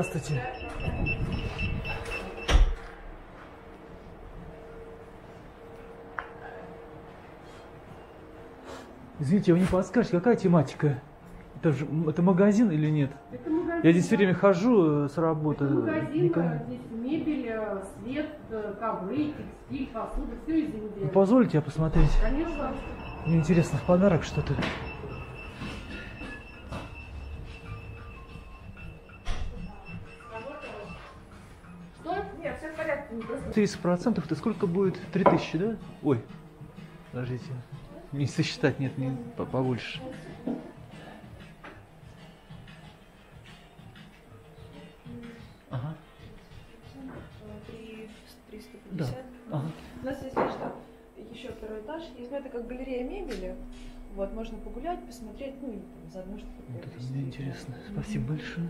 Здравствуйте. Извините, вы не подскажете, какая тематика? Это, же, это магазин или нет? Это магазин. Я здесь все время хожу э, с работы. Это магазин, Никогда- здесь мебель, э, свет, э, ковры, текстиль, посуда, все из Индии. позволите я посмотреть? Конечно. Мне интересно, в подарок что-то. 30% это сколько будет? 3000, да? Ой, подождите. Не сосчитать, нет, не по- побольше. Ага, да. 350. Ага. У нас есть, там еще второй этаж. Есть, ну, это как галерея мебели. Вот, можно погулять, посмотреть, ну и там, заодно что-то Вот это мне интересно. Спасибо большое.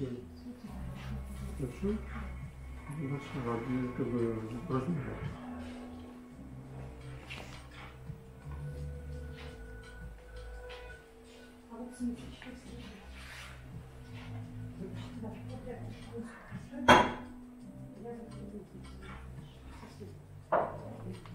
Большой, а где как бы размер. Они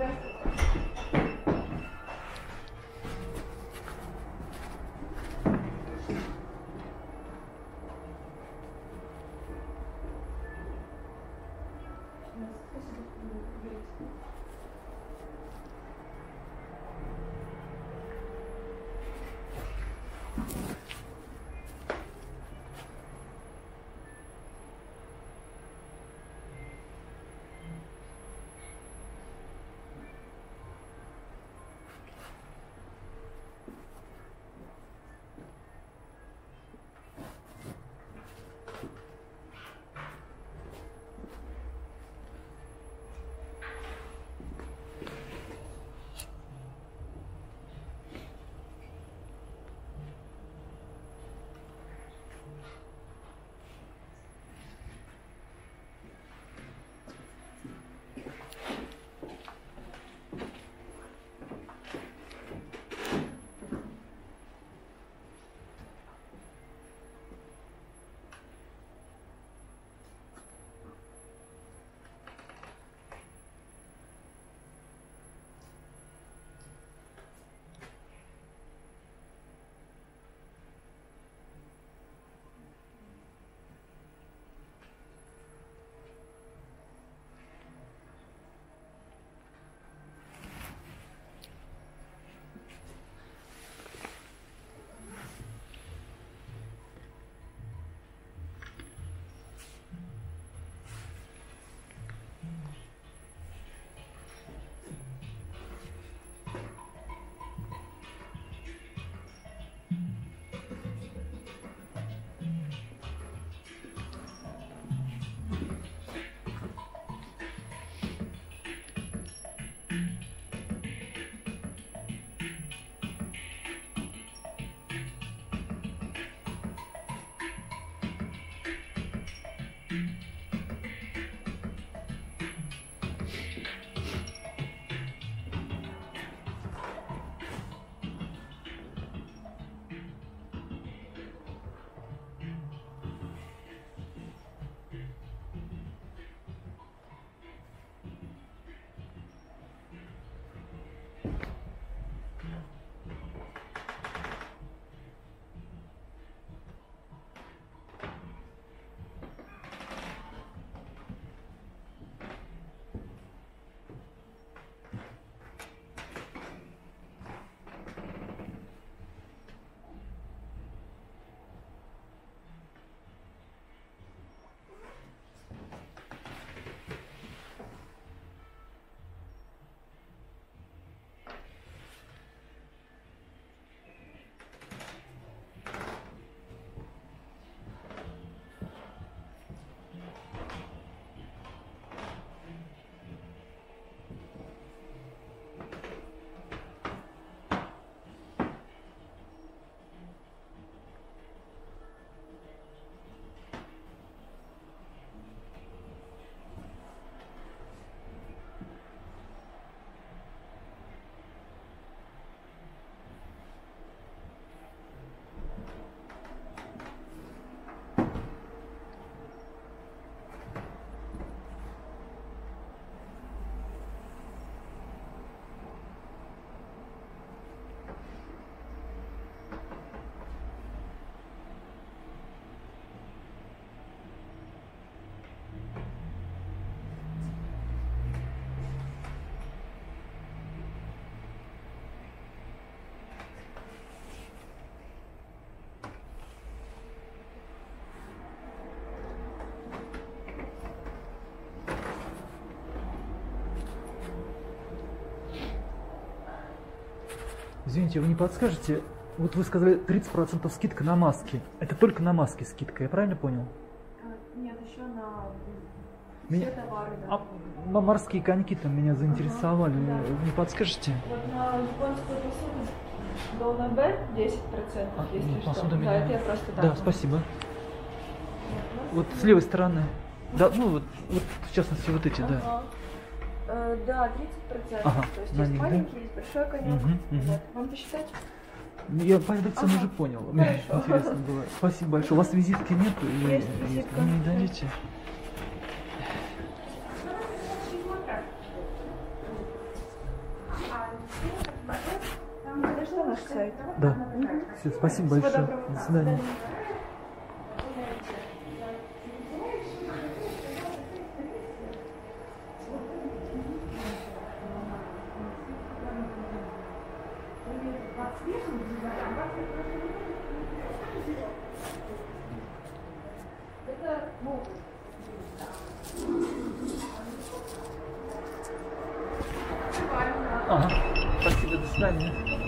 Gracias. Извините, вы не подскажете, вот вы сказали 30% скидка на маски. Это только на маски скидка, я правильно понял? А, Нет, еще на Меня- все товары, да. А морские коньки там меня заинтересовали. Ага, да. Вы Не подскажете? Вот на японскую посуду Долна Б 10%, А, если нет, что. посуда Да, меня- это я просто так. Да, спасибо. Вот с левой стороны. Да, ну вот, вот в частности вот эти, да. Э, да, 30%. Ага, То есть на есть них, да? маленький, есть большой конек. Мгм. Вот. Вам посчитать? Ну, Я по цене Ага, уже понял. Мне хорошо. интересно было. Спасибо большое. У вас визитки нет? Или Есть визитка. Вы не дадите? Да. Все, спасибо большое. До свидания. Ага. Спасибо, до свидания.